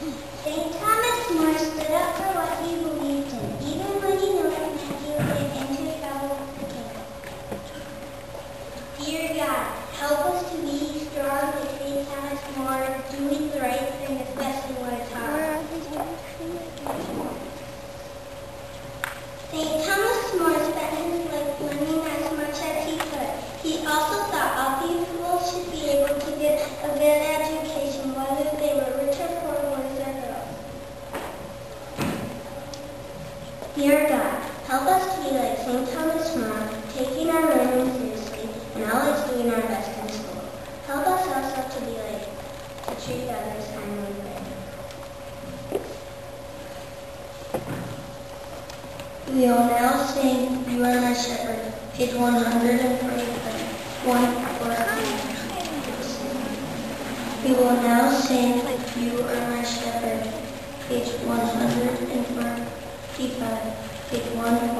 Saint Thomas More stood up for what he believed in, even when he knew that was would into trouble with. Dear God, help us to be strong between Thomas More doing the right Dear God, help us to be like St. Thomas More, taking our learning seriously and always doing our best in school. Help us also to be like, to treat others kindly. We will now sing You Are My Shepherd, page 145. One, four, We will now sing You Are My Shepherd, page 145, 145.